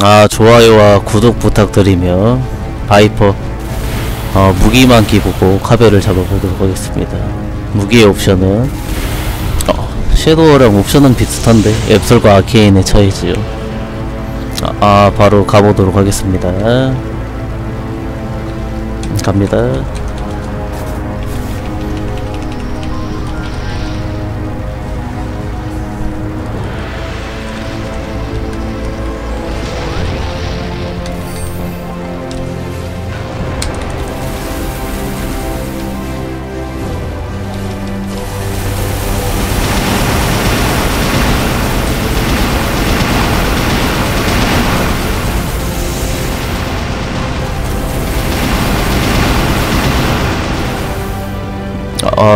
아 좋아요와 구독 부탁드리며 바이퍼 어, 무기만 끼보고 카벨을 잡아보도록 하겠습니다. 무기의 옵션은 어, 섀도우랑 옵션은 비슷한데 앱솔과 아케인의 차이지요. 아, 아 바로 가보도록 하겠습니다. 갑니다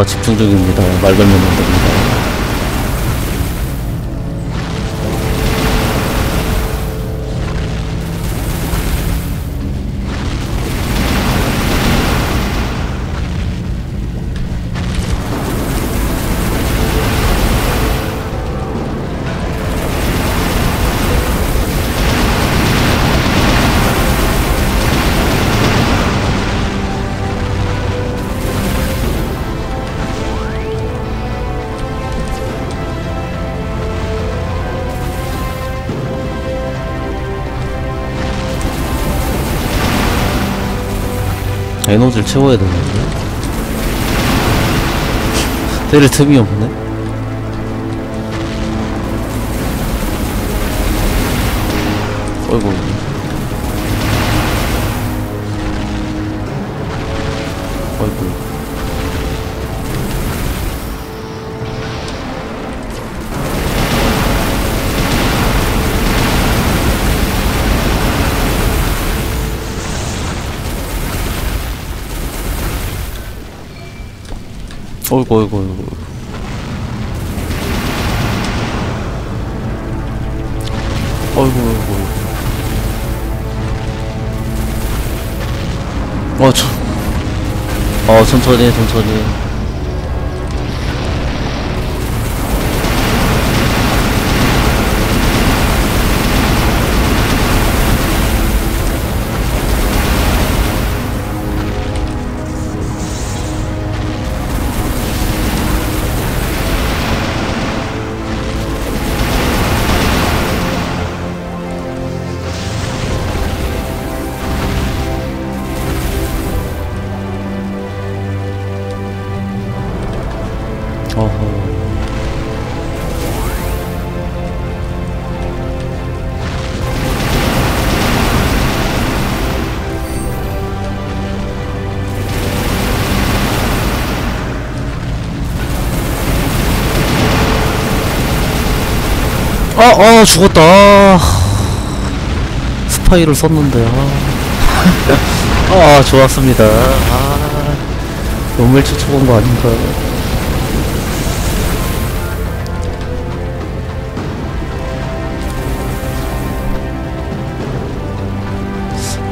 집중 중입니다. 말 걸면 안 됩니다 에너지를 채워야 되는데 때릴 틈이 없네. 어이구. 어이구 어이구 어이구 어이구 어이구. 어이구 어이구 어, 천, 어, 천천히, 천천히. 아, 아, 죽었다. 아. 스파이를 썼는데, 아. 아, 좋았습니다. 아, 너무 쫓아온 거 아닌가.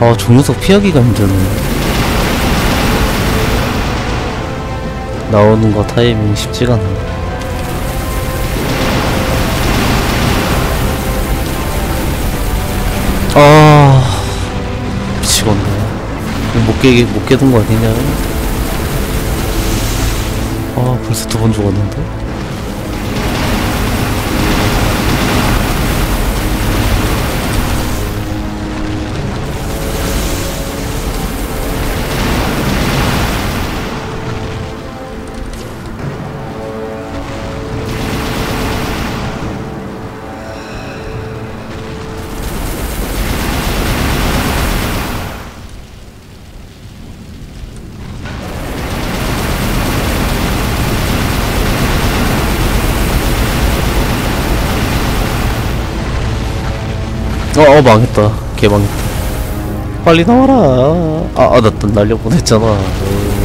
아, 종료석 피하기가 힘드네. 나오는 거 타이밍 쉽지가 않네. 아, 미치겠네. 못 깨, 못 깨둔 거 아니냐? 아, 벌써 두 번 죽었는데? 어, 어 망했다. 개 망했다. 빨리 나와라. 아, 아, 나, 나 날려 보냈잖아. 어.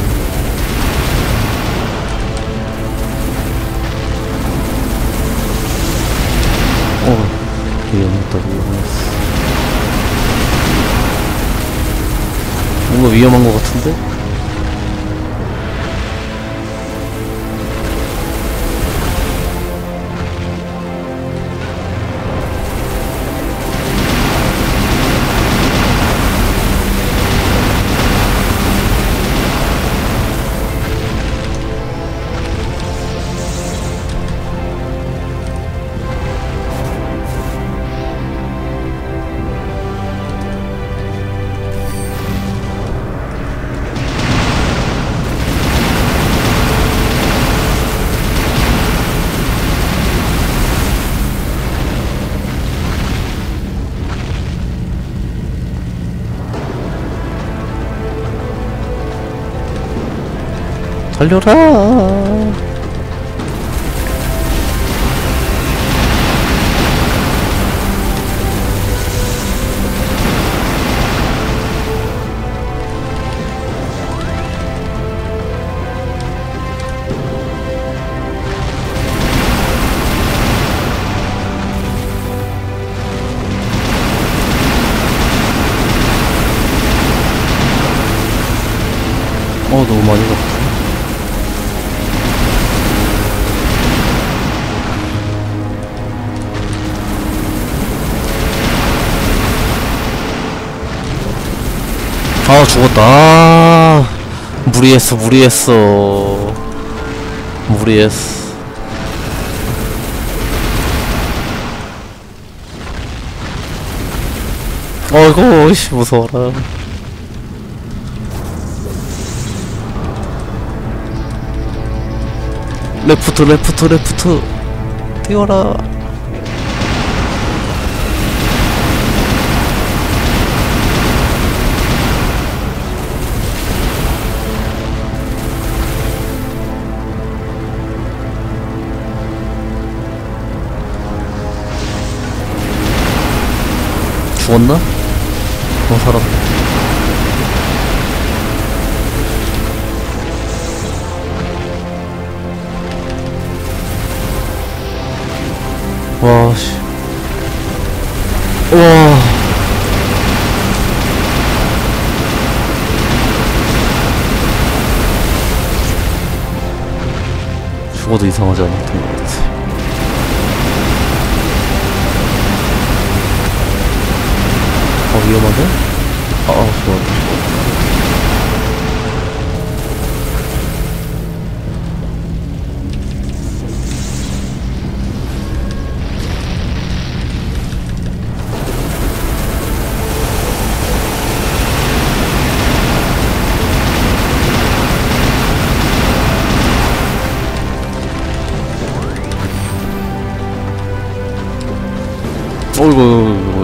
어, 위험했다, 위험했어. 뭔가 위험한 것 같은데? 달려라. 어 너무 많이 갔다 아 죽었다. 아, 무리했어 무리했어. 무리했어. 어이구 씨 무서워라. 레프트 레프트 레프트. 뛰어라 죽었나? 어 살았다 와, 씨. 와. 죽어도 이상하지 않았던 것 같아. 위험한데? 아, 아, 좋아, 어이구.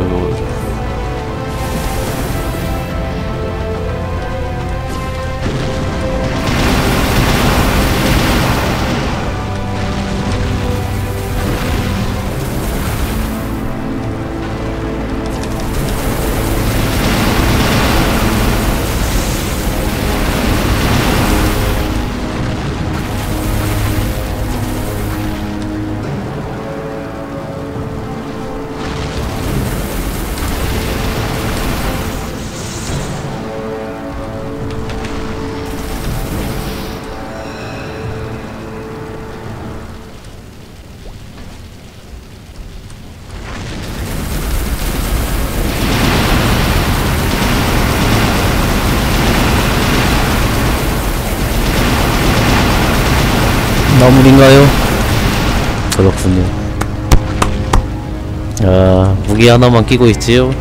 나물인가요? 그렇군요. 아, 무기 하나만 끼고 있지요?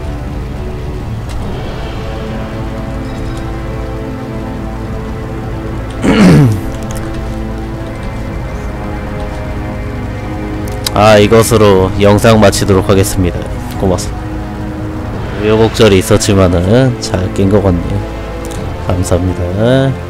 아, 이것으로 영상 마치도록 하겠습니다. 고맙습니다. 우여곡절이 있었지만은 잘 낀 것 같네요. 감사합니다.